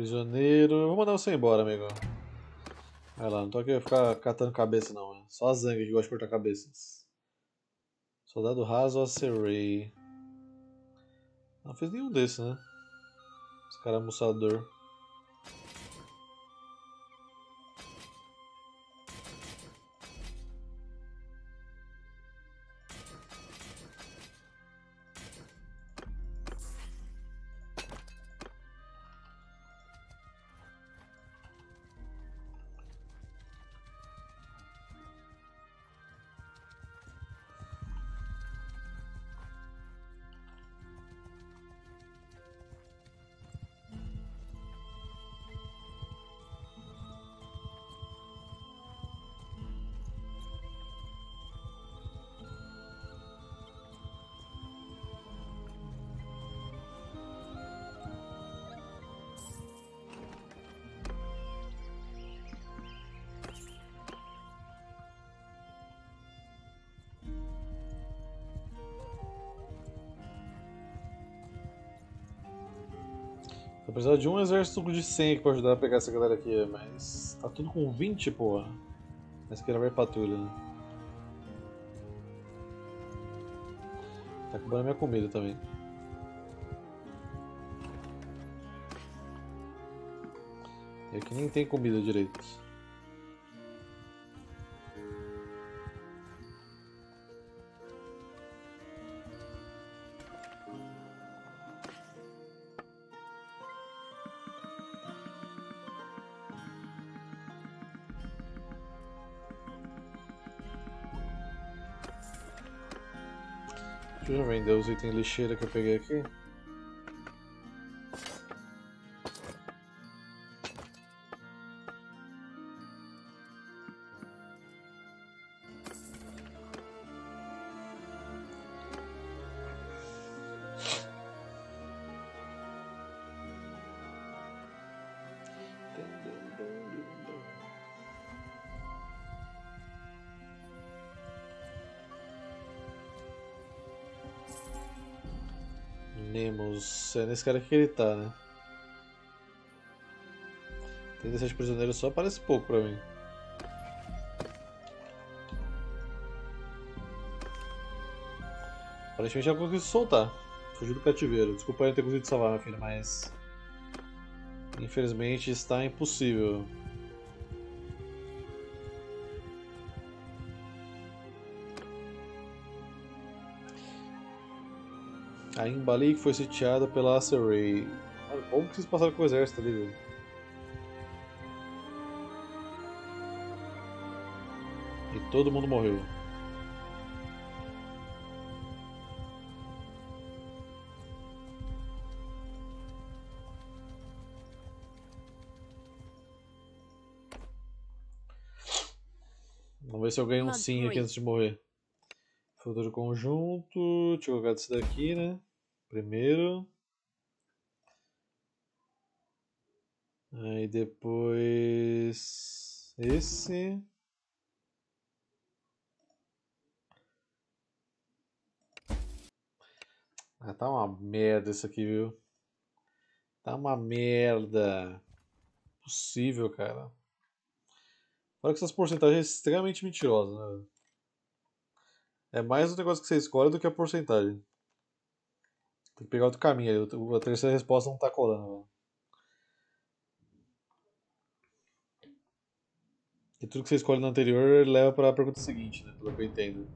Prisioneiro. Eu vou mandar você embora, amigo. Vai lá, não tô aqui pra ficar catando cabeça não. É só a Zang que gosta de cortar cabeças. Soldado raso Acerei. Não fez nenhum desses, né? Escaramuçador. Vou precisar de um exército de 100 aqui pra ajudar a pegar essa galera aqui, mas tá tudo com 20, porra. Essa aqui era patrulha, né? Tá acabando a minha comida também. E aqui nem tem comida direito. Deixa eu vender os itens lixeira que eu peguei aqui. Nemos, é nesse cara que ele tá, né? 37 prisioneiros só parece pouco pra mim. Aparentemente já consegui soltar. Fugiu do cativeiro. Desculpa eu não ter conseguido salvar, minha filha, mas. Infelizmente está impossível. A Imbalik foi sitiada pela Acerray. Mano, como que vocês passaram com o exército ali, velho? E todo mundo morreu. Vamos ver se eu ganho um sim aqui antes de morrer. Futuro conjunto. Deixa eu colocar desse daqui, né? Primeiro. Aí depois. Esse. Ah, tá uma merda isso aqui, viu? Tá uma merda. Possível, cara. Olha que essas porcentagens são extremamente mentirosas, né? É mais o negócio que você escolhe do que a porcentagem. Tem que pegar outro caminho aí. A terceira resposta não tá colando. E tudo que você escolhe no anterior leva para a pergunta seguinte, né? Pelo que eu entendo.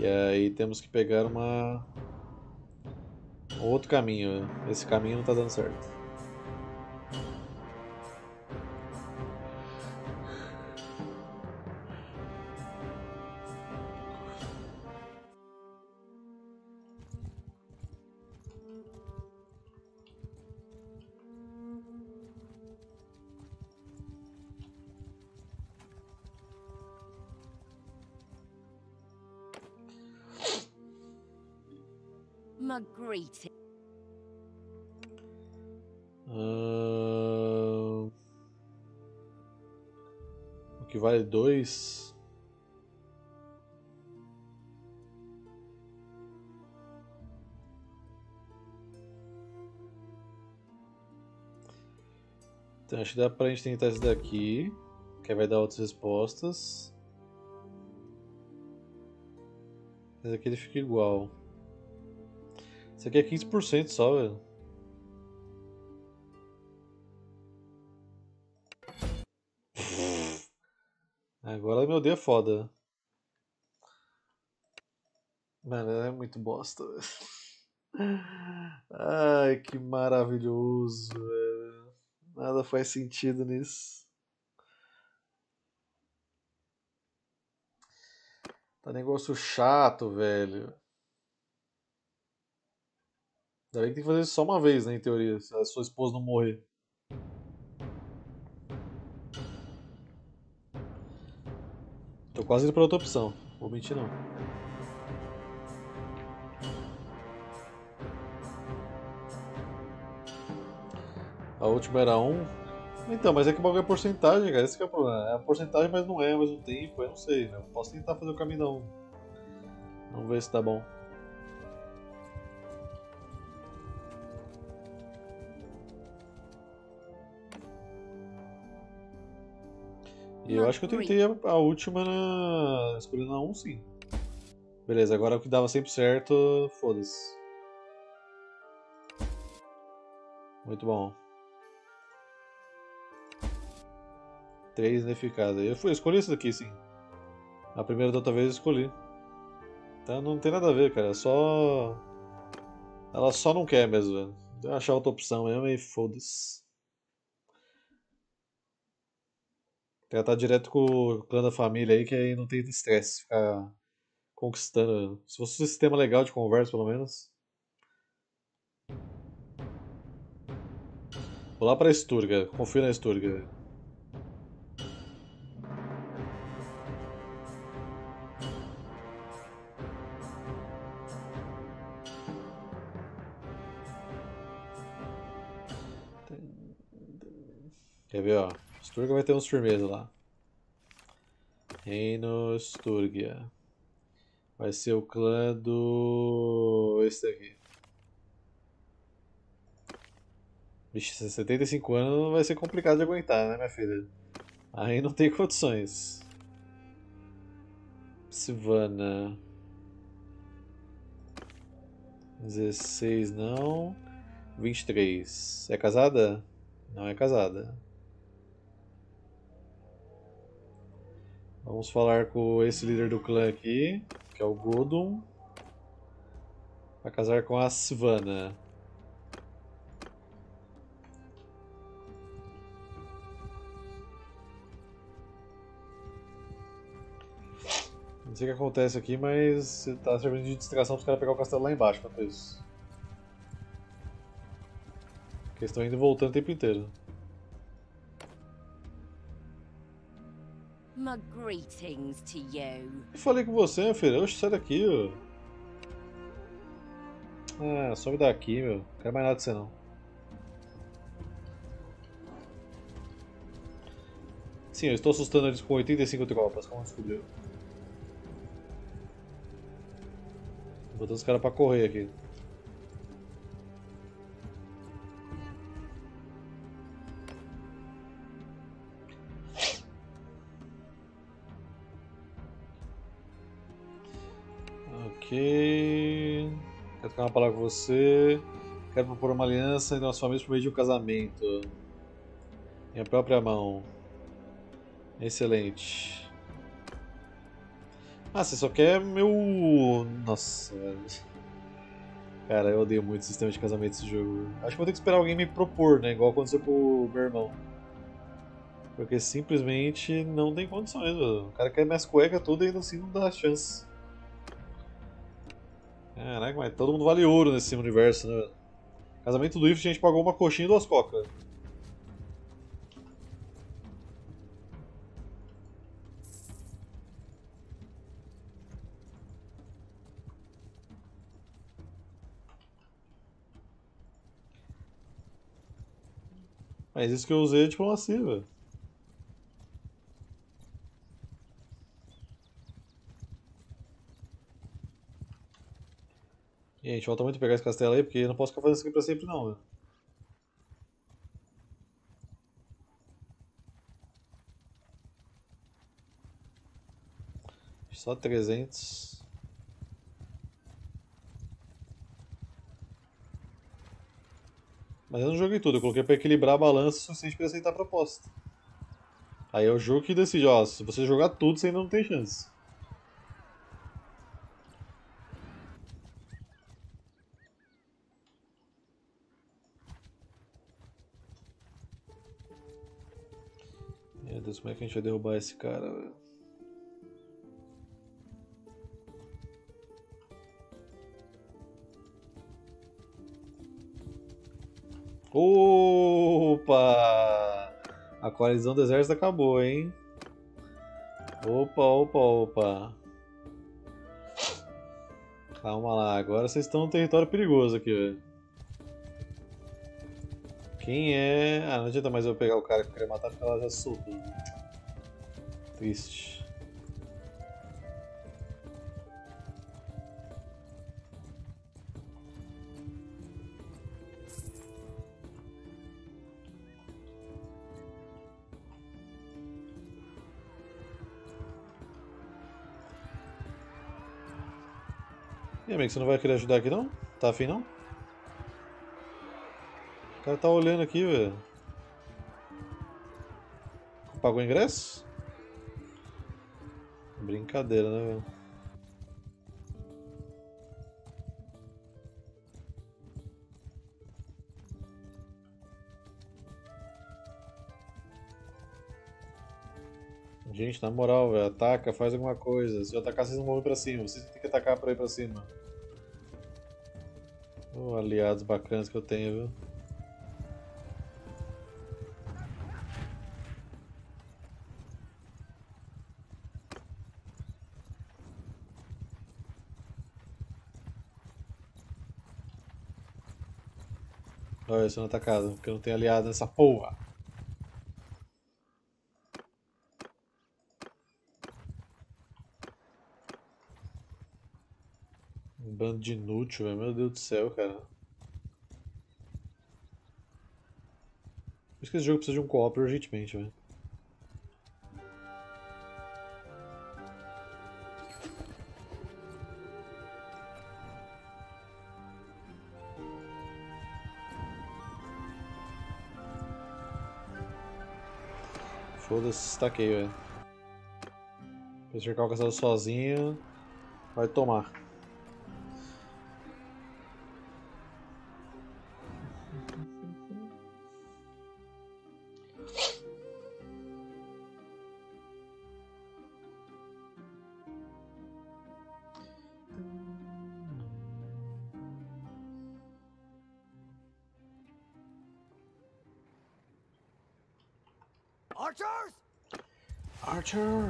E aí temos que pegar uma outro caminho. Esse caminho não tá dando certo. Uh... O que vale dois? Então acho que dá pra gente tentar esse daqui. Que vai dar outras respostas. Esse aqui ele fica igual. Esse aqui é 15% só, velho. Agora meu Deus é foda. Mano, é muito bosta, velho. Ai, que maravilhoso, velho. Nada faz sentido nisso. Tá negócio chato, velho. Ainda bem que tem que fazer isso só uma vez, né, em teoria, se a sua esposa não morrer. Tô quase indo pra outra opção, vou mentir não. A última era 1. Então, mas é que o bagulho é porcentagem, cara. Esse é o problema. É a porcentagem, mas não é ao mesmo tempo. Eu não sei. Eu posso tentar fazer o caminho da 1. Vamos ver se tá bom. Eu acho que eu tentei a, a última na. escolhendo a 1 sim. Beleza, agora o que dava sempre certo, foda-se. Muito bom. 3 ineficaz. Eu fui, escolhi esse daqui sim. A primeira da outra vez eu escolhi. Então não tem nada a ver, cara. É só. Ela só não quer mesmo, velho. Achar outra opção mesmo e foda-se. Ela tá direto com o clã da família aí, que aí não tem estresse ficar conquistando. Se fosse um sistema legal de conversa, pelo menos. Vou lá pra Sturga, confio na Sturga. Quer ver, ó? Sturga vai ter uns firmeza lá. Reino Sturgia. Vai ser o clã do... esse daqui. Vixe, 75 anos vai ser complicado de aguentar, né, minha filha? Aí não tem condições. Sivana. 16 não. 23. É casada? Não é casada. Vamos falar com esse líder do clã aqui, que é o Godum. Vai casar com a Sivana. Não sei o que acontece aqui, mas tá servindo de distração para os caras pegar o castelo lá embaixo enquanto isso. Porque eles estão indo e voltando o tempo inteiro. My greetings to you. Eu falei com você, meu filho. Oxe, sai daqui, ó. Ah, some daqui, meu. Não quero mais nada de você, não. Sim, eu estou assustando eles com 85 tropas, como descobriu. Botando os caras pra correr aqui. Ok. Quero trocar uma palavra com você. Quero propor uma aliança entre nossas famílias por meio de um casamento. Minha própria mão. Excelente. Ah, você só quer meu. Nossa, velho. Cara, eu odeio muito o sistema de casamento desse jogo. Acho que vou ter que esperar alguém me propor, né? Igual aconteceu com o meu irmão. Porque simplesmente não tem condições, mano. O cara quer minhas cuecas tudo e ainda assim não dá chance. Caraca, mas todo mundo vale ouro nesse universo, né? Casamento do Ift a gente pagou uma coxinha e duas cocas. Mas isso que eu usei é diplomacia, velho. gente volta muito a pegar esse castelo aí, porque eu não posso ficar fazendo isso aqui pra sempre não, velho. Só 300. Mas eu não joguei tudo, eu coloquei para equilibrar a balança o suficiente para aceitar a proposta. Aí é o jogo que decide, ó, se você jogar tudo, você ainda não tem chance. Como é que a gente vai derrubar esse cara? Opa! A coalizão do exército acabou, hein? Opa, opa, opa. Calma lá, agora vocês estão no território perigoso aqui, velho. Quem é. Ah, não adianta mais eu pegar o cara que eu queria matar porque ela já soltou. Triste. E amigo, você não vai querer ajudar aqui não? Tá afim não? O cara tá olhando aqui, velho. Pagou o ingresso? Brincadeira, né, velho? Gente, na moral, velho, ataca, faz alguma coisa. Se eu atacar, vocês não vão ir pra cima. Vocês têm que atacar pra ir pra cima. Oh, aliados bacanas que eu tenho, viu? Eu sendo atacado, porque não tenho aliado nessa porra. Um bando de inútil, velho. Meu Deus do céu, cara. Por isso que esse jogo precisa de um co-op urgentemente, velho. Foda-se, estaquei, velho. Pra cercar o castelo sozinho, vai tomar. Sure.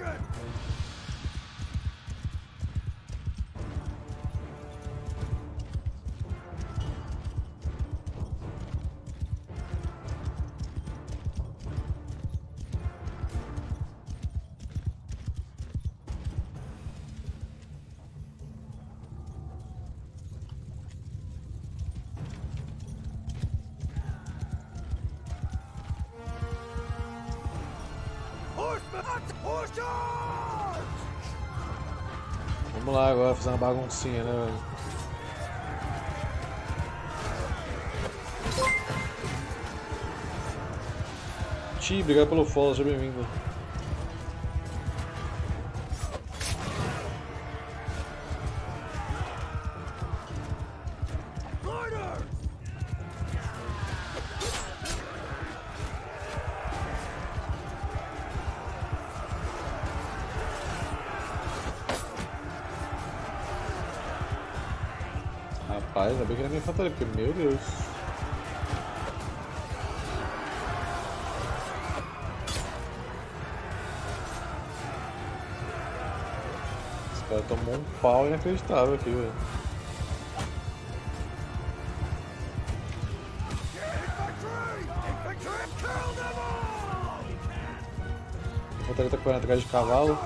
Attention! Vamos lá agora fazer uma baguncinha, né, velho? Ti, obrigado pelo follow, seja bem-vindo. infantaria, porque meu Deus. Esse cara tomou um pau inacreditável aqui, velho. Infantaria tá correndo atrás de cavalo.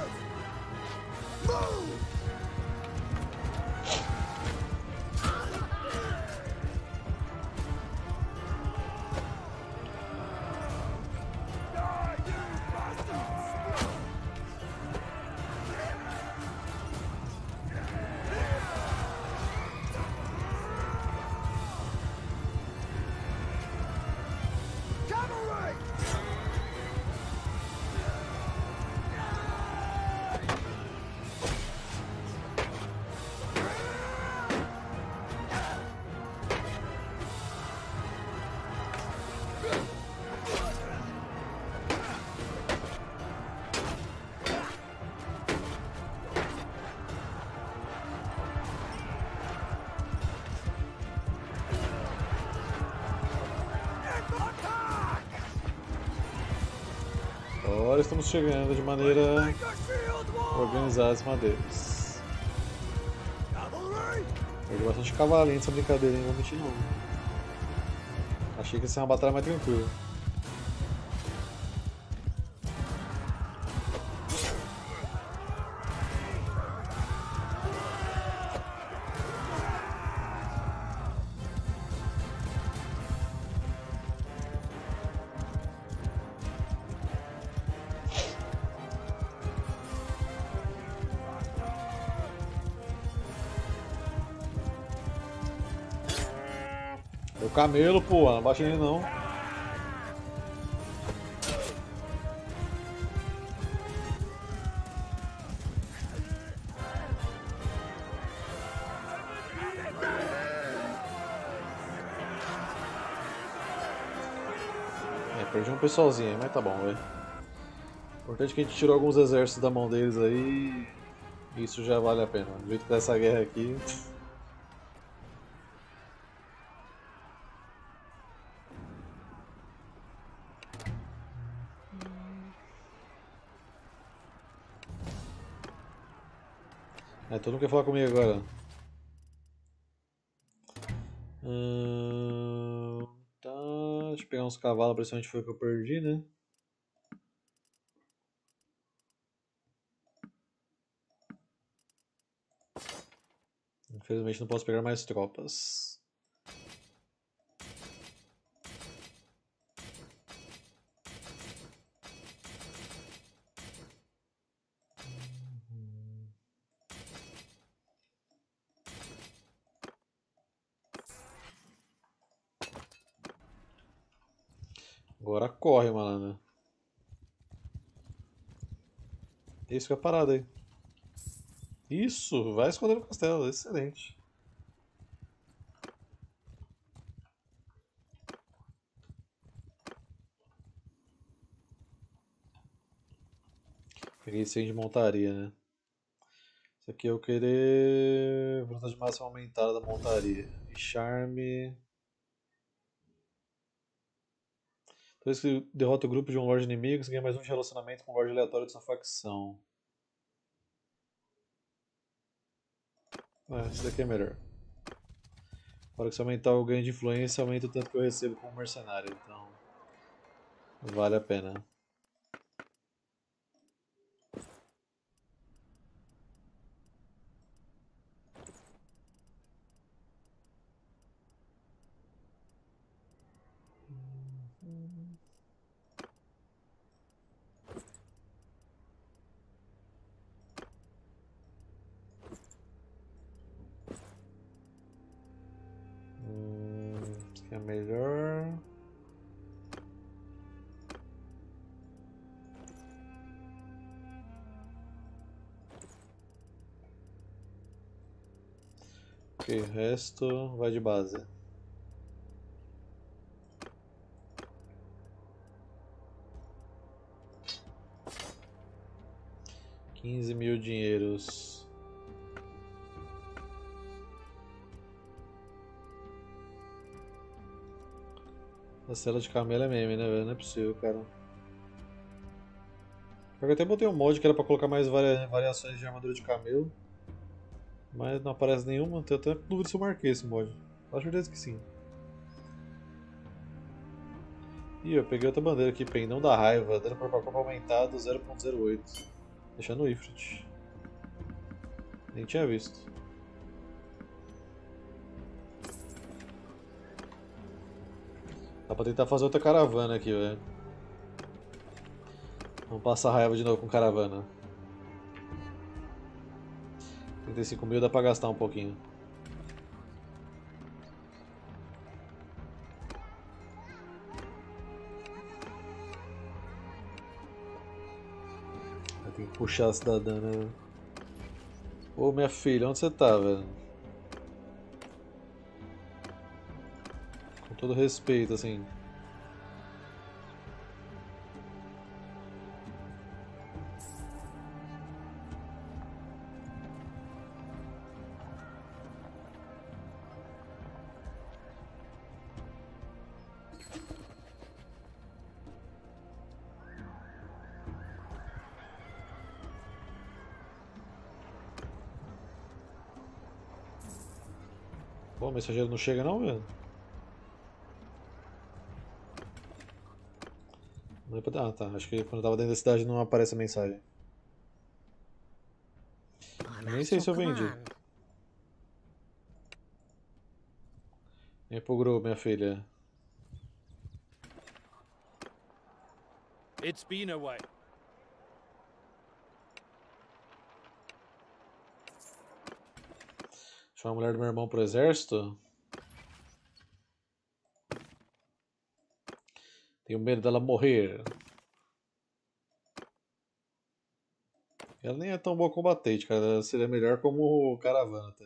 Estamos chegando de maneira Make a shield wall! organizada em cima deles. Cavalry! Peguei bastante cavalinho nessa brincadeira, hein? Vou mentir não. Achei que ia ser uma batalha mais tranquila. Camelo, pô, não baixa ele não. É, perdi um pessoalzinho aí, mas tá bom, velho. Importante que a gente tirou alguns exércitos da mão deles aí. Isso já vale a pena. Do jeito que tá guerra aqui. Todo mundo quer falar comigo agora. Hum, tá, deixa eu pegar uns cavalos pra ver onde foi que eu perdi, né? Infelizmente não posso pegar mais tropas. Agora corre, malandro. Isso que é parada aí. Isso, vai esconder no castelo, excelente. Peguei esse de montaria, né? Isso aqui eu querer. Velocidade máxima aumentada da montaria. E charme. Toda vez que derrota o grupo de um lord inimigo, você ganha mais um de relacionamento com o lord aleatório de sua facção. Ah, esse daqui é melhor. Fora que se aumentar o ganho de influência, aumenta o tanto que eu recebo como mercenário, então vale a pena. Ok, o resto vai de base. Quinze mil dinheiros. A cela de camelo é meme, né? Não é possível, cara. Eu até botei um mod que era pra colocar mais varia- variações de armadura de camelo. Mas não aparece nenhuma, tenho até dúvida se eu marquei esse mod. Com certeza que sim. Ih, eu peguei outra bandeira aqui, Pendão da Raiva, dano por corpo aumentado 0.08. Deixando o Ifrit. Nem tinha visto. Dá pra tentar fazer outra caravana aqui, velho. Vamos passar raiva de novo com caravana. 35 mil dá pra gastar um pouquinho. Tem que puxar a cidadã, né? Ô minha filha, onde você tá, velho? Com todo respeito, assim. Mensageiro não chega não, velho? É. Ah, tá. Acho que quando eu tava dentro da cidade não aparece a mensagem. Nem sei se eu vendi. Vem pro grupo, minha filha. It's been a while. Chamar a mulher do meu irmão pro exército? Tenho medo dela morrer. Ela nem é tão boa combatente, cara. Ela seria melhor como caravana até.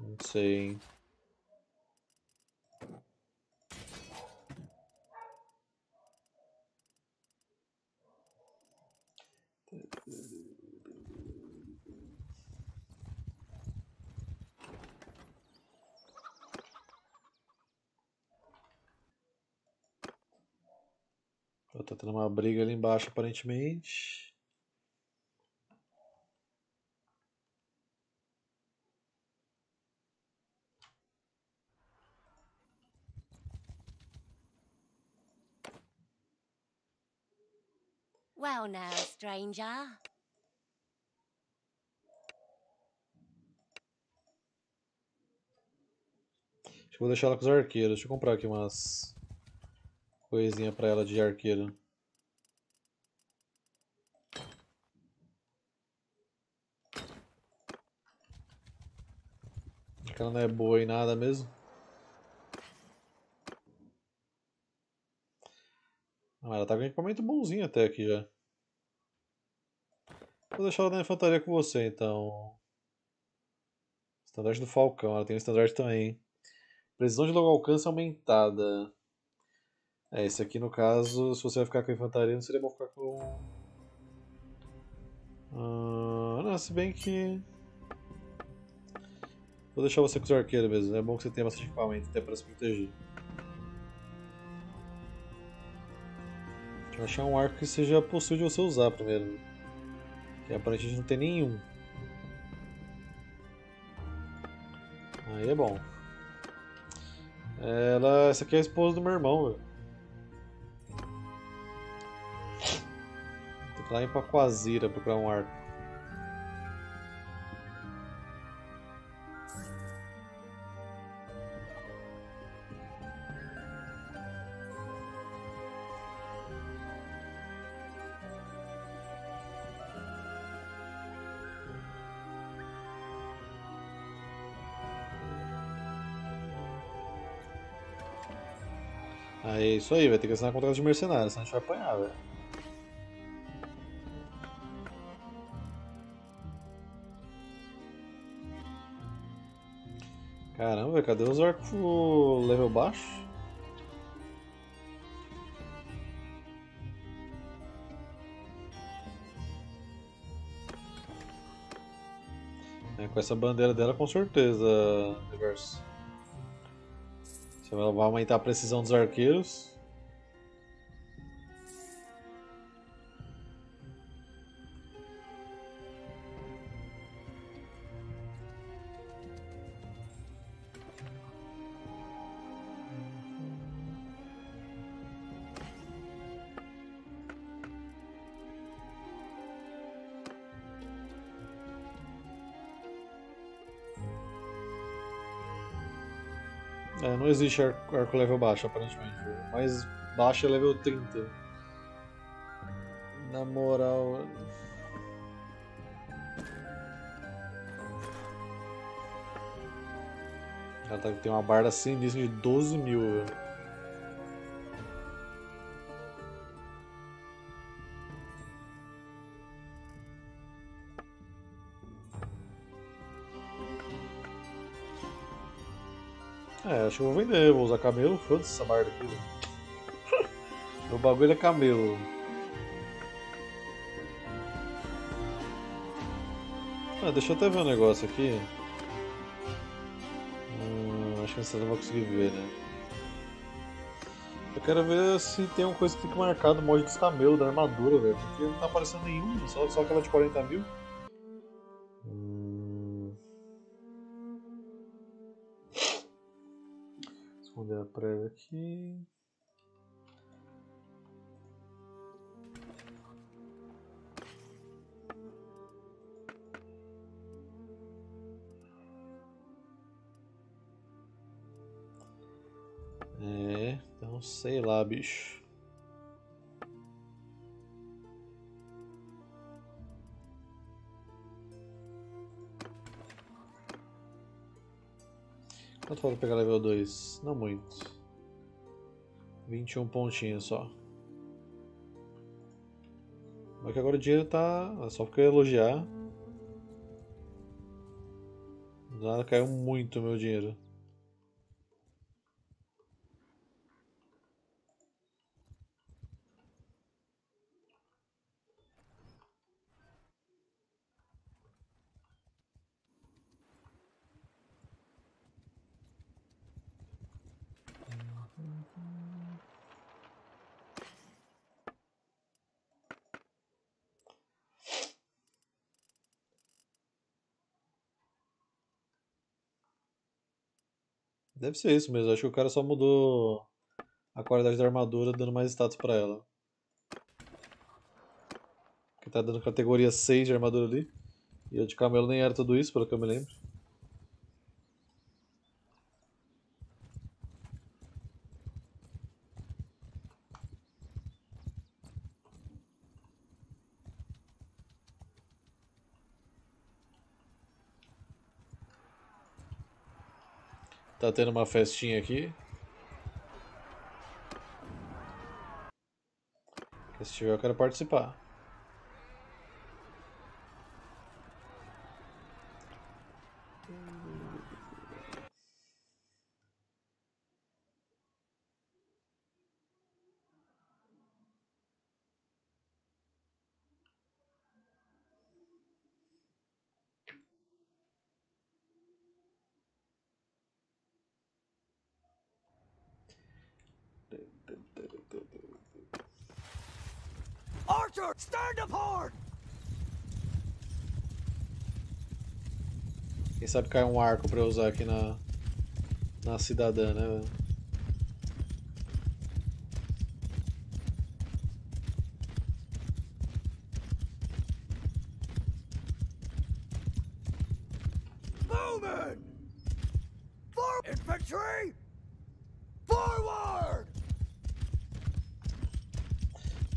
Não sei, hein. Tá tendo uma briga ali embaixo, aparentemente. Well now, stranger. Acho que vou deixar ela com os arqueiros. Deixa eu comprar aqui umas coisinha pra ela de arqueiro. Ela não é boa em nada mesmo. Ah, ela tá com equipamento bonzinho até aqui já. Vou deixar ela na infantaria com você então. Estandarte do Falcão, ela tem um estandarte também. Precisão de longo alcance aumentada. É, esse aqui no caso, se você vai ficar com a infantaria, não seria bom ficar com. Ah, não, se bem que. Vou deixar você com os arqueiros mesmo, é bom que você tenha bastante equipamento até para se proteger. Deixa eu achar um arco que seja possível de você usar primeiro. Que aparentemente não tem nenhum. Aí é bom. Ela. Essa aqui é a esposa do meu irmão, velho. Lá em Paquazira procurar um arco. Aí, isso aí, vai ter que assinar contrato de mercenário, senão a gente vai apanhar, velho. Caramba, cadê os arcos level baixo? É, com essa bandeira dela, com certeza, Reverso. Você vai aumentar a precisão dos arqueiros. Existe arco, arco level baixo, aparentemente. Mais baixo é level 30. Na moral. Tá, tem uma barda sinistra de 12 mil, velho. É, acho que eu vou vender, vou usar camelo, foda-se essa barda aqui. Meu bagulho é camelo. Ah, deixa eu até ver um negócio aqui. Hum, acho que você não vai conseguir ver, né? Eu quero ver se tem uma coisa que fica marcado no mod dos camelos, da armadura, velho. Porque não tá aparecendo nenhum, só, só aquela de 40 mil. A prévia aqui. É, então sei lá, bicho. Quanto falta pegar level 2? Não muito. 21 pontinhos só. Mas que agora o dinheiro tá. é Só porque eu elogiar. Do Nada caiu muito o meu dinheiro. Deve ser isso mesmo. Acho que o cara só mudou a qualidade da armadura, dando mais status pra ela. Que tá dando categoria 6 de armadura ali. E a de camelo nem era tudo isso, pelo que eu me lembro. Tá tendo uma festinha aqui. Se tiver, eu quero participar. Quem sabe cai um arco pra eu usar aqui na, na cidadã, né? infantry! Forward!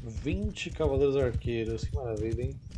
20 cavaleiros arqueiros, que maravilha, hein?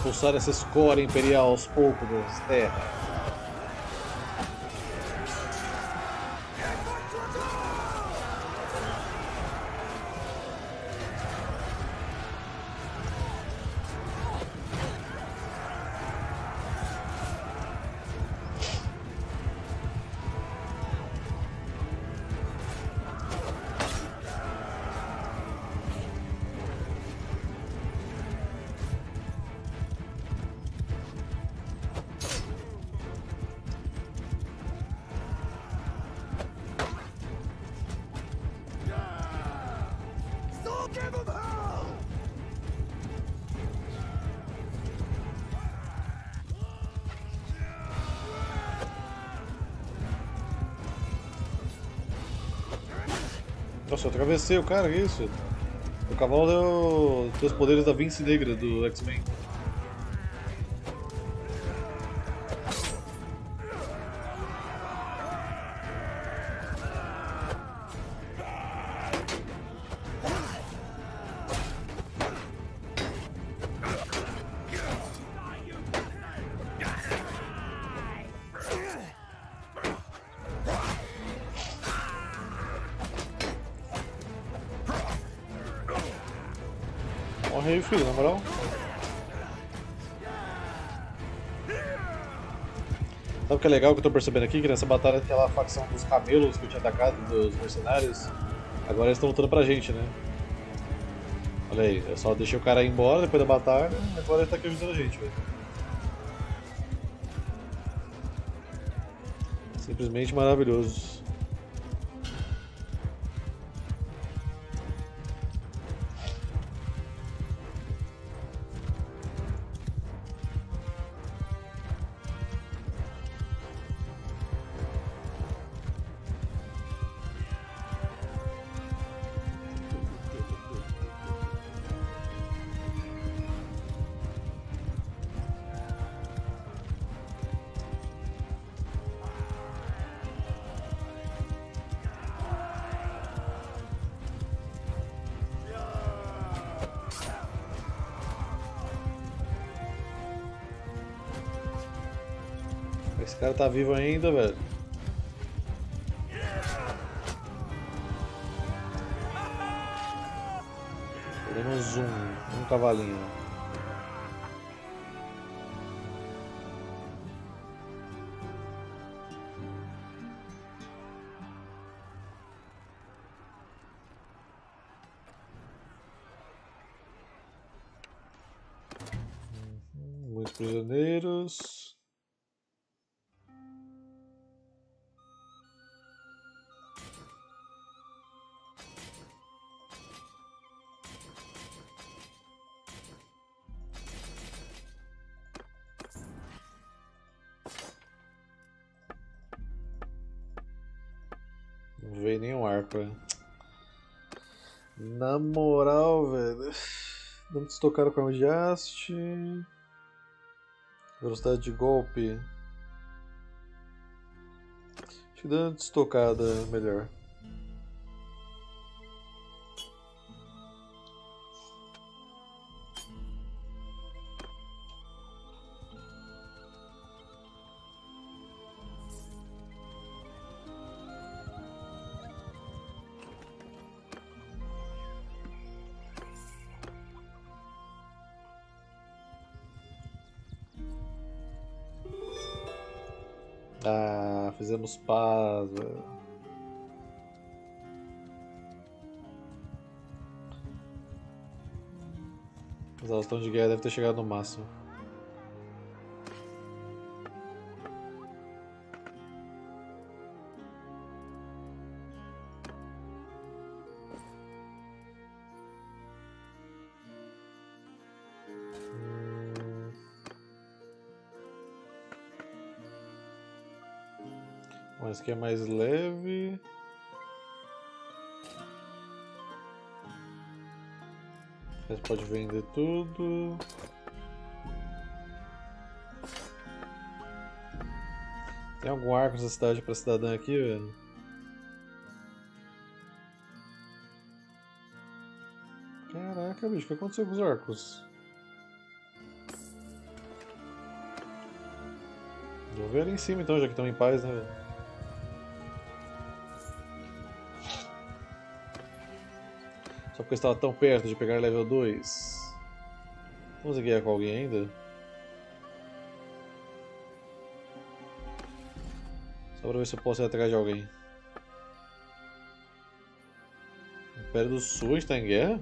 Expulsar essa escória imperial aos poucos das terras. Nossa, eu atravessei o cara, que isso? O cavalo deu... tem os poderes da Vince Negra do X-Men. Morre aí, filho, na moral. Sabe o que é legal que eu tô percebendo aqui? Que nessa batalha aquela facção dos camelos que eu tinha atacado, dos mercenários, agora eles estão lutando pra gente, né? Olha aí, eu só deixei o cara ir embora depois da batalha, agora ele tá aqui ajudando a gente, velho. Simplesmente maravilhoso. Cara tá vivo ainda, velho. Temos um, um cavalinho. Não veio nenhum arco? Na moral, velho. Dando estocar com a de haste. Velocidade de golpe. Acho que dando estocada melhor. Velho. A exaustão de guerra deve ter chegado no máximo. Esse aqui é mais leve. Você pode vender tudo. Tem algum arco nessa cidade pra cidadã aqui, velho? Caraca, bicho, o que aconteceu com os arcos? Vou ver ali em cima então, já que estão em paz, né? velho? Porque eu estava tão perto de pegar level 2. Vamos guiar com alguém ainda? Só pra ver se eu posso ir atrás de alguém. Império do Sul está em guerra?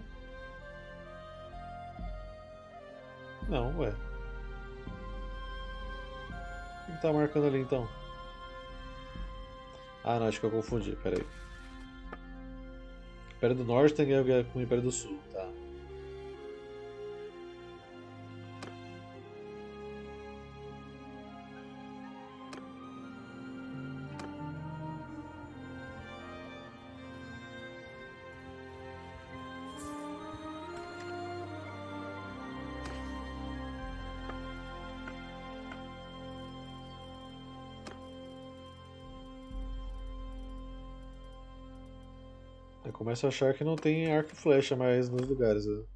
Não, ué. O que tá marcando ali então? Ah, não, acho que eu confundi, peraí. Império do Norte tem guerra com o Império do Sul, começo a achar que não tem arco e flecha mais nos lugares. Eu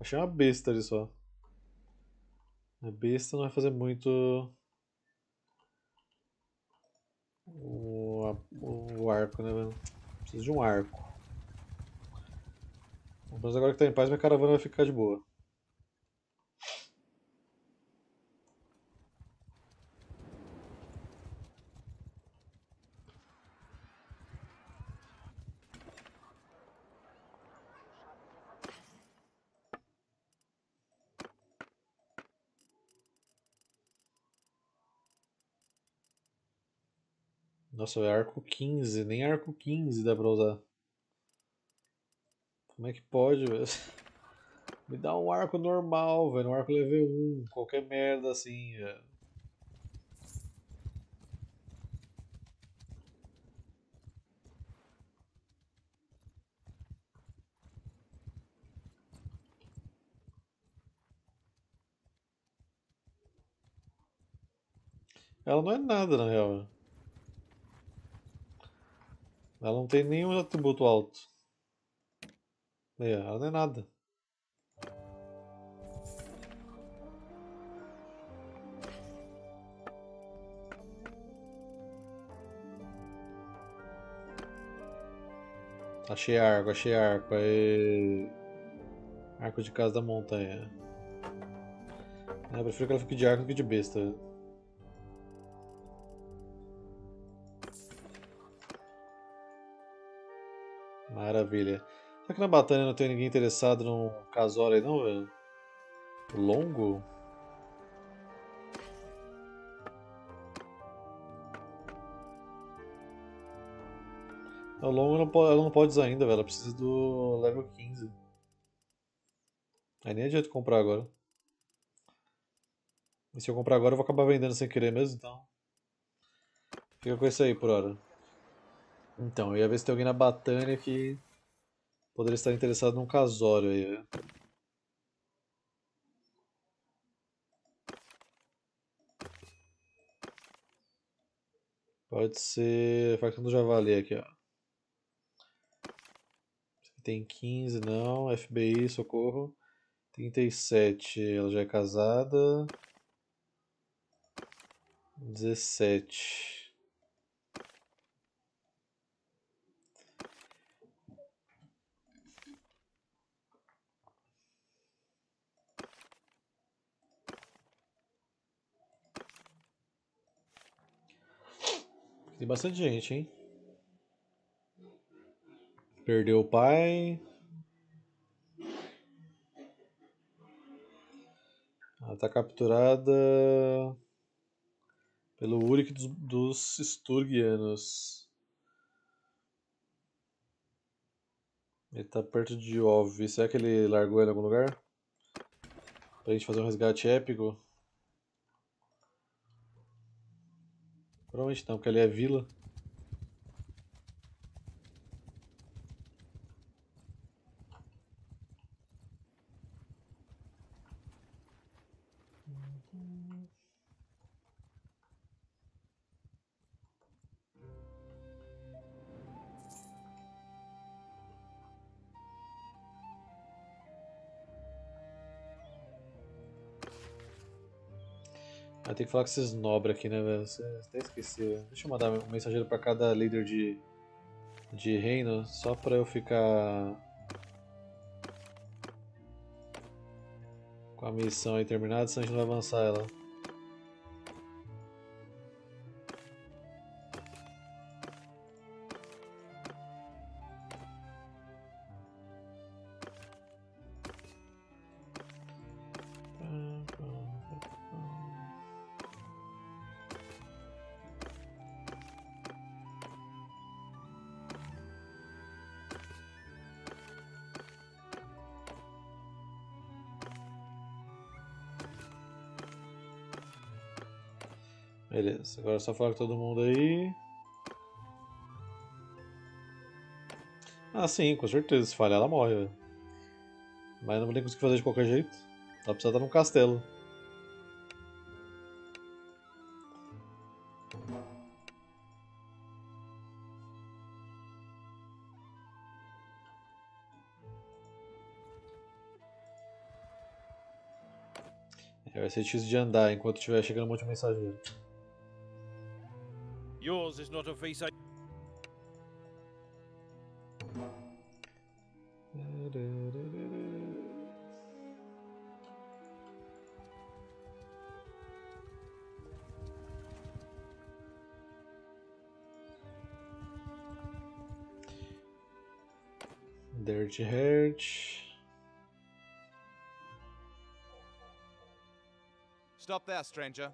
achei uma besta ali só. A besta não vai fazer muito o, o arco, né, velho? Preciso de um arco. Mas agora que tá em paz, minha caravana vai ficar de boa. Nossa, é arco 15, nem arco 15 dá pra usar. Como é que pode, velho? Me dá um arco normal, velho. Um arco level 1, qualquer merda assim, velho. Ela não é nada, na real. Ela não tem nenhum atributo alto. É, ela não é nada. Achei arco, achei arco. Aê. Arco de casa da montanha. É, eu prefiro que ela fique de arco do que de besta. Maravilha. Será que na batalha não tem ninguém interessado num casório aí não, velho? Longo? O longo não pode, ela não pode usar ainda, velho. Ela precisa do level 15. Aí nem adianta comprar agora. E se eu comprar agora eu vou acabar vendendo sem querer mesmo, então. Fica com isso aí por hora. Então, eu ia ver se tem alguém na Batânia que poderia estar interessado num casório aí. velho. Pode ser facção do Javali aqui, ó. Tem 15, não. FBI, socorro. 37, ela já é casada. 17. Tem bastante gente, hein? Perdeu o pai. Ela tá capturada pelo Uric dos, dos Sturgianos. Ele tá perto de Ov. Será que ele largou ela em algum lugar? Pra gente fazer um resgate épico? Provavelmente não, porque ali é vila. Que falar com esses nobres aqui, né, velho? Até esqueci, velho. Deixa eu mandar um mensageiro pra cada líder de, de reino, só pra eu ficar com a missão aí terminada, senão a gente não vai avançar ela. Agora só falar com todo mundo aí. Ah, sim, com certeza. Se falhar, ela morre. Mas não vou nem conseguir fazer de qualquer jeito. Ela precisa estar num castelo. É, vai ser difícil de andar enquanto estiver chegando um monte de mensageiro. Yours is not a face I. Dirty Heart. Stop there, stranger.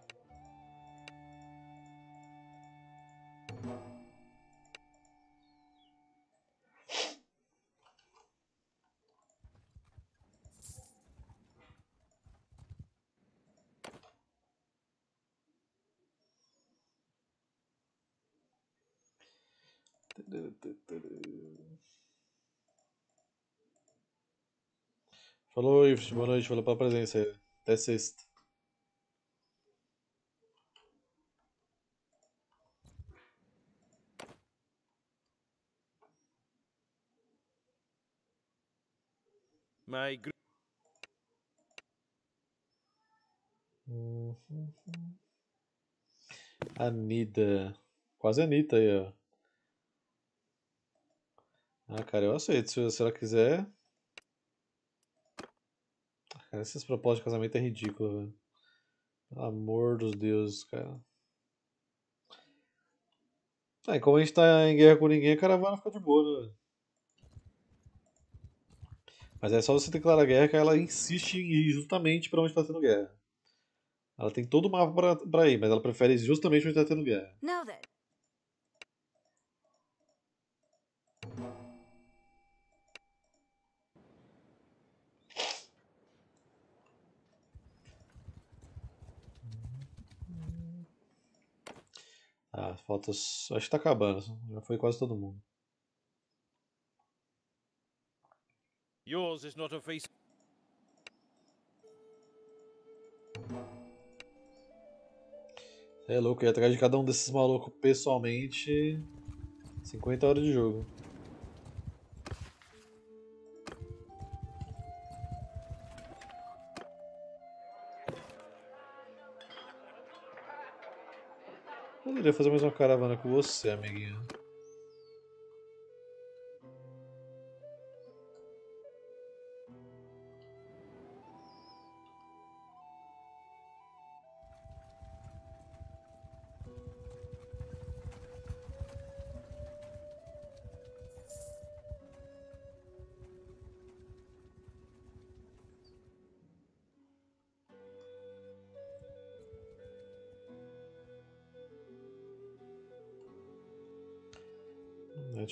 Ifrit, boa noite, valeu pela presença. Até sexta. My gr- Uhum. Anitta. Quase Anitta aí, ó. Ah, cara, eu aceito. Se, se ela quiser. Cara, essas propostas de casamento é ridículo, velho. Pelo amor dos deuses, cara. Ah, e como a gente tá em guerra com ninguém, a caravana fica de boa, né? Mas é só você declarar guerra que ela insiste em ir justamente pra onde tá tendo guerra. Ela tem todo o mapa pra ir, mas ela prefere justamente onde tá tendo guerra. Now. Ah, falta. só- Acho que tá acabando. Já foi quase todo mundo. yours is not a face. É louco, ir atrás de cada um desses malucos pessoalmente. 50 horas de jogo. Eu iria fazer mais uma caravana com você, amiguinho.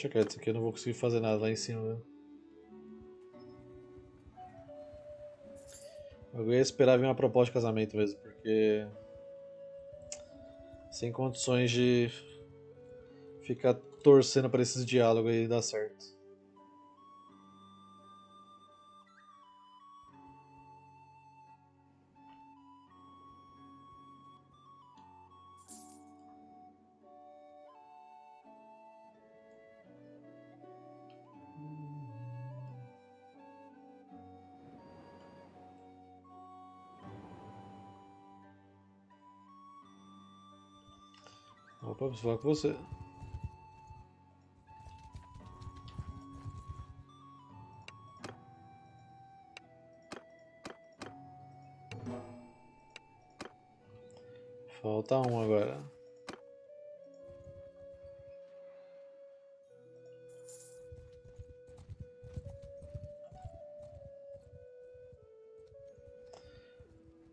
Quieto, isso aqui eu não vou conseguir fazer nada lá em cima. Eu ia esperar vir uma proposta de casamento mesmo, porque. Sem condições de ficar torcendo pra esses diálogos aí dar certo. Falar com você. Falta um agora.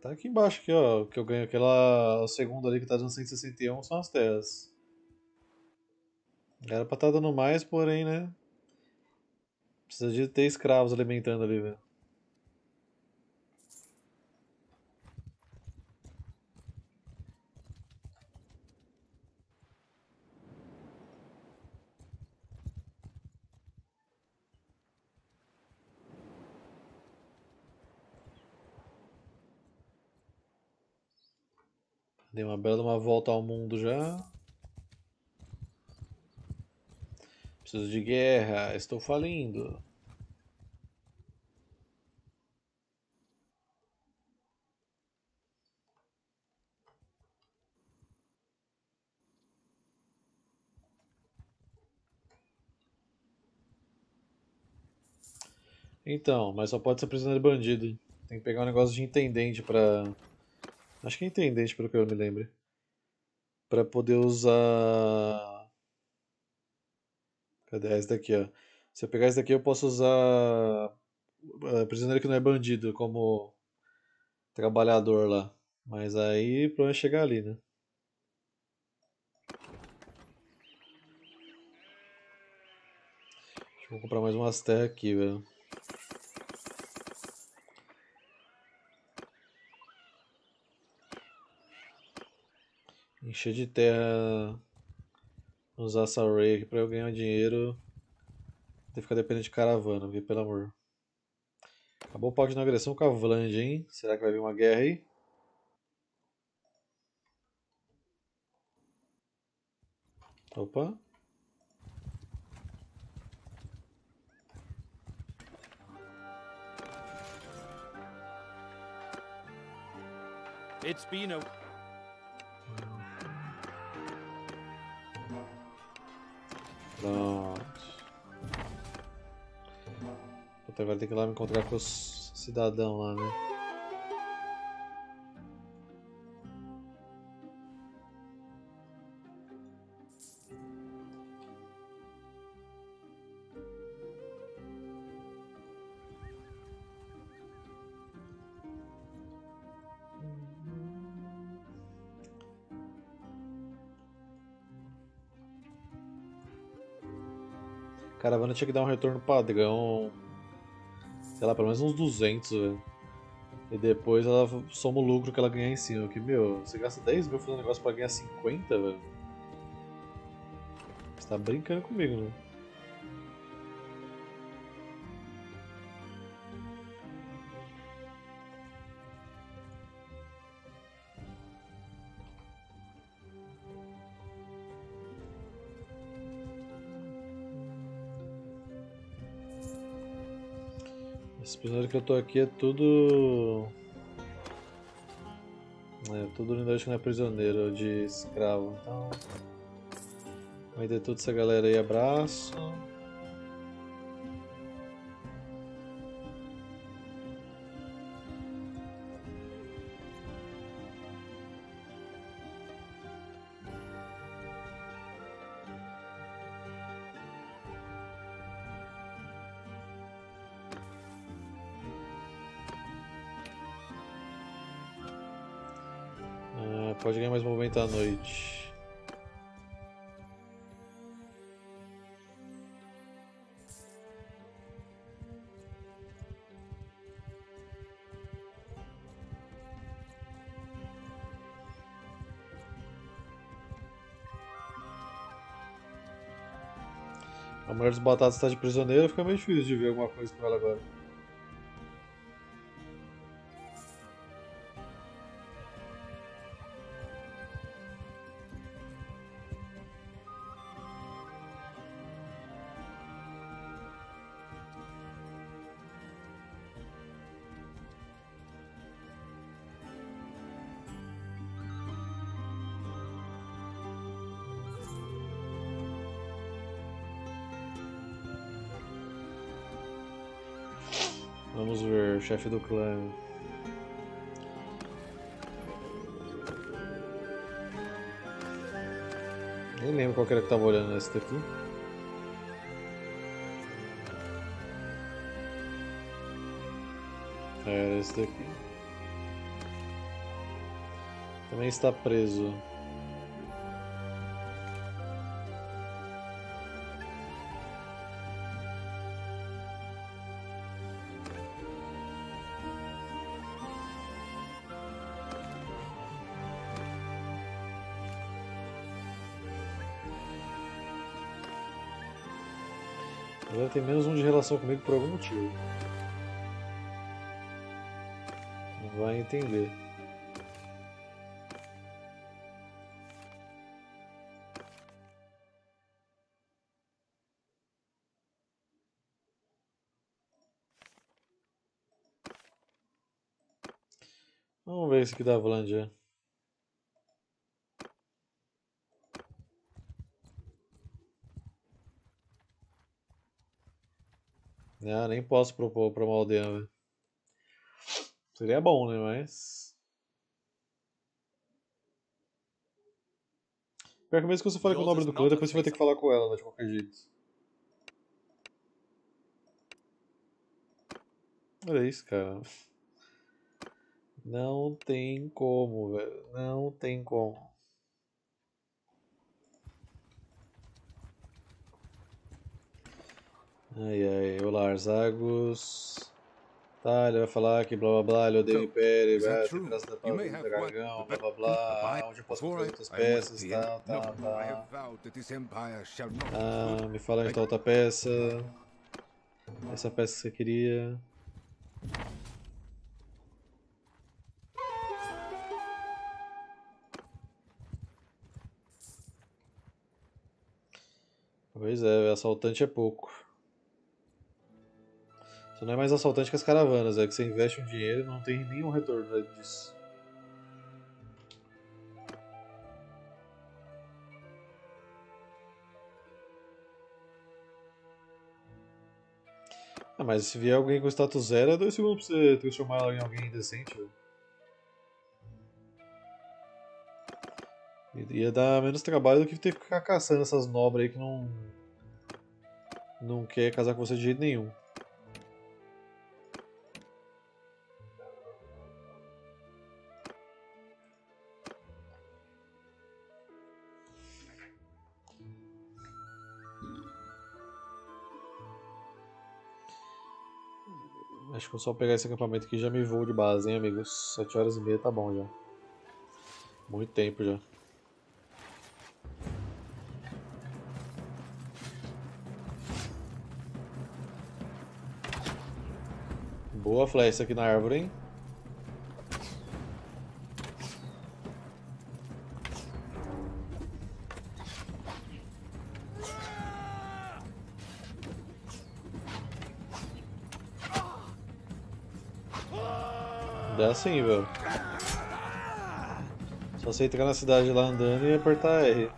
Tá aqui embaixo, aqui, ó, que eu ganho aquela segunda ali que tá dando 161 são as terras. Era pra estar dando mais, porém, né? Precisa de ter escravos alimentando ali, velho. Uma de uma volta ao mundo já. Preciso de guerra, estou falindo. Então, mas só pode ser prisioneiro bandido. Tem que pegar um negócio de intendente pra. Acho que é intendente, pelo que eu me lembro. Pra poder usar. Cadê? Esse daqui, ó. Se eu pegar esse daqui, eu posso usar. eh, Prisioneiro que não é bandido, como trabalhador lá. Mas aí, o problema é chegar ali, né? Deixa eu comprar mais umas terras aqui, velho. Encher de terra. Usar essa array aqui pra eu ganhar dinheiro. Ter que ficar dependendo de caravana, porque pelo amor. Acabou o pau de inauguração com a Vland, hein? Será que vai vir uma guerra aí? Opa. It's been a Pronto. Puta, agora tem que ir lá me encontrar com os cidadãos lá, né? Tinha que dar um retorno padrão. Sei lá, pelo menos uns 200, velho. E depois ela soma o lucro que ela ganha em cima. Que, meu, você gasta 10 mil fazendo um negócio pra ganhar 50, velho. Você tá brincando comigo, né? Episódio que eu tô aqui é tudo. É, tudo unidade que não é prisioneiro, de escravo. Então. Vai ter toda essa galera aí, abraço. Pode ganhar mais movimento à noite. A mulher dos batatas está de prisioneira, fica meio difícil de ver alguma coisa com ela agora. Chefe do clã. Nem lembro qual era que tava olhando nesse daqui. Era esse daqui. Também está preso. Relação comigo por algum motivo. Não vai entender. Vamos ver esse aqui da Vlandia. Nem posso propor pra uma aldeia, velho. Seria bom, né? Mas. Pior que mesmo que você fale com o nobre do clã, depois você vai ter que falar com ela, né, de qualquer jeito. Olha isso, cara. Não tem como, velho. Não tem como. Ai ai, olá Arzagos. Tá, ele vai falar que blá blá blá, ele odeia o So, Império, vai, tem graça da may do Dragão, blá blá blá, onde eu posso I- outras peças, tal, tal, tal. Ah, me fala tá outra peça. Essa peça que você queria. Pois é, assaltante é pouco. Você não é mais assaltante que as caravanas, é que você investe um dinheiro e não tem nenhum retorno disso. Ah, mas se vier alguém com status zero, é dois segundos pra você transformar ela em alguém decente, velho. Ia dar menos trabalho do que ter que ficar caçando essas nobres aí que não. Não quer casar com você de jeito nenhum. Acho que só pegar esse acampamento aqui já me vou de base, hein, amigos? 7 horas e meia tá bom já. Muito tempo já. Boa flecha aqui na árvore, hein? Dá sim, velho. Só você entrar na cidade lá andando e apertar R.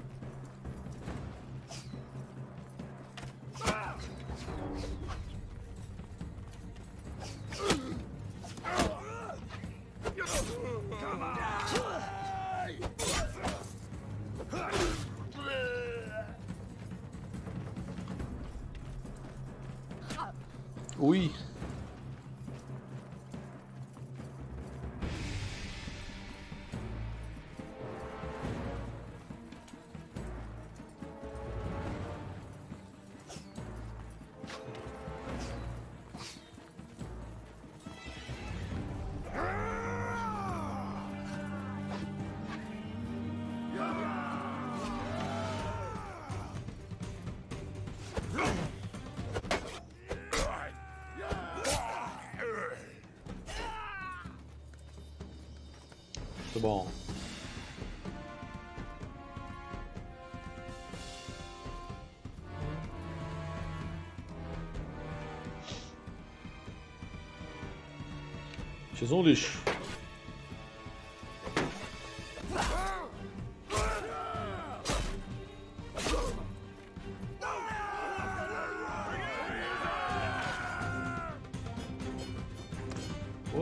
X um lixo.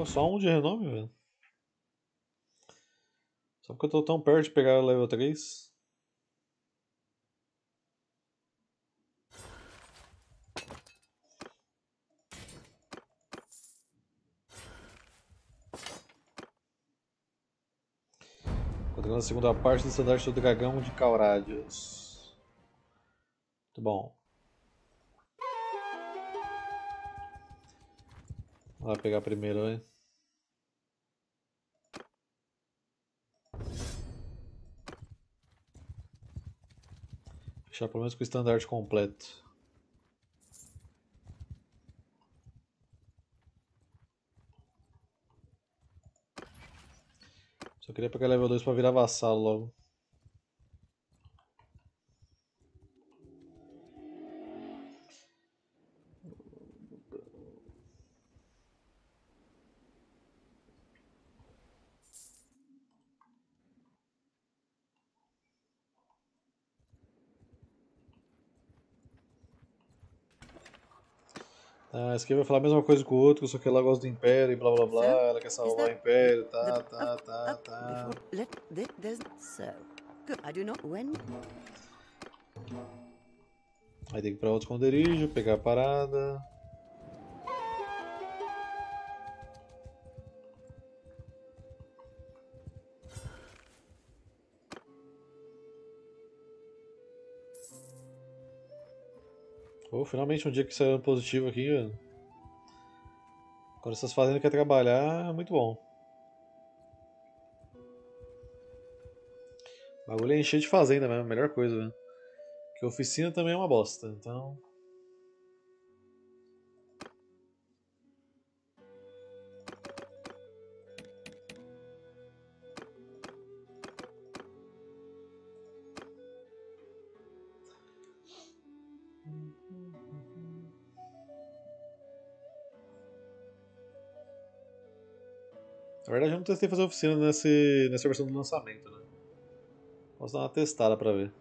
só um de renome, velho. Só porque eu tô tão perto de pegar o level 3. Encontrando a segunda parte do estandarte do dragão de Cauradius. Muito bom. Vamos lá pegar primeiro, hein? Fechar pelo menos com o estandarte completo. Só queria pegar level 2 pra virar vassalo logo. Ah, esse aqui vai falar a mesma coisa que o outro, só que ela gosta do Império e blá blá blá, So, ela quer salvar o Império, tá, tá, tá, tá. Let, so good. I do not when Aí tem que ir pra outro esconderijo, pegar a parada. Oh, finalmente um dia que saiu positivo aqui, velho. Quando essas fazendas querem trabalhar, é muito bom. O bagulho é encher de fazenda mesmo, a melhor coisa, velho. Que oficina também é uma bosta, então. Na verdade, eu não testei fazer oficina nesse, nessa versão do lançamento, né? Posso dar uma testada pra ver.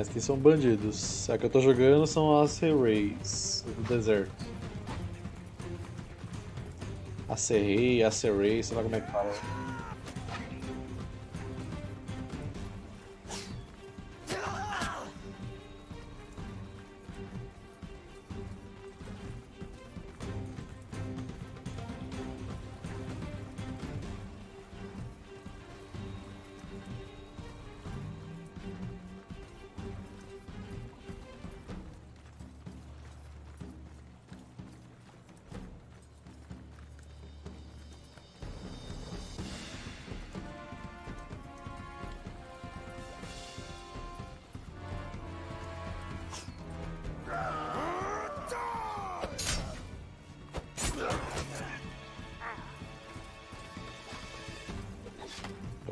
Esses aqui são bandidos. A que eu tô jogando são as Rays do deserto. Acerrei, acerrei, sei lá como é que fala.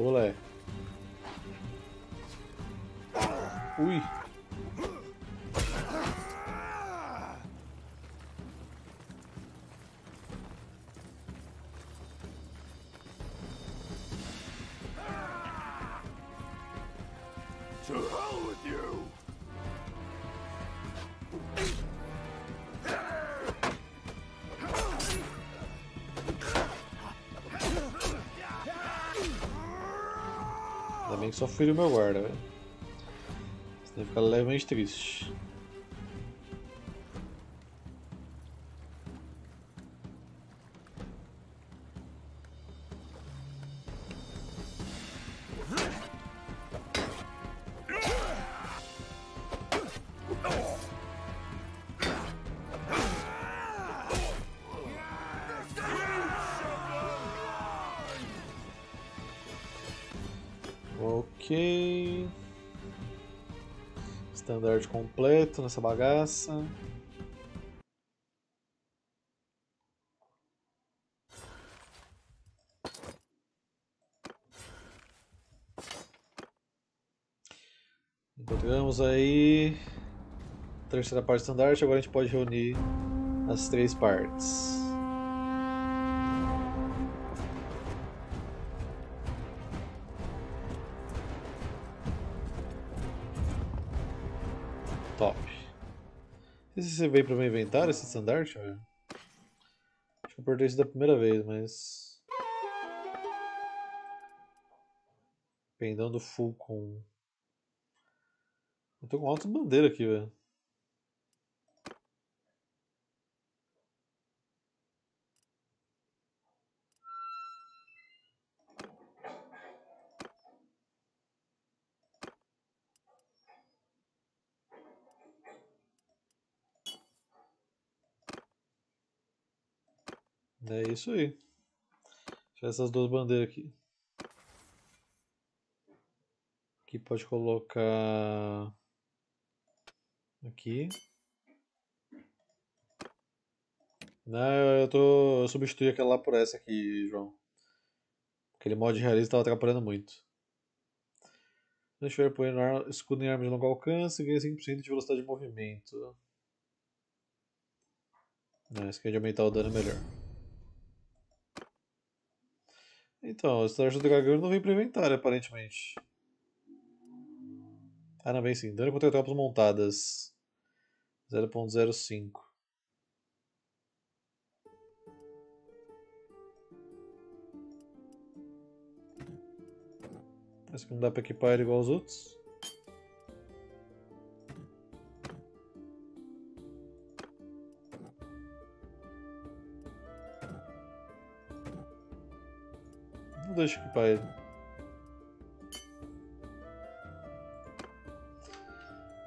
Olé. Ui. Só fui o meu guarda, velho. Senão ia ficar levemente triste. Standard completo nessa bagaça. Encontramos aí a terceira parte standard, agora a gente pode reunir as três partes. Você veio para o meu inventário esse standard, velho. Acho que eu perdi isso da primeira vez, mas. Pendão do Fulcon. Eu tô com altas bandeiras aqui, velho. É isso aí. Deixa essas duas bandeiras aqui. Aqui pode colocar aqui. Não, eu tô. Eu substituí aquela lá por essa aqui, João. Aquele mod realista tava atrapalhando muito. Não estiver põe escudo em armas de longo alcance, ganha 5% de velocidade de movimento. Não, esse aqui é de aumentar o dano melhor. Então, o Star do Dragão não vem pro inventário, aparentemente. Ah, não, vem sim. Dano contra tropas montadas. 0.05. Parece que não dá pra equipar ele igual aos outros. Deixa equipar ele.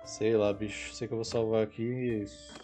Sei lá, bicho. Sei que eu vou salvar aqui e é isso.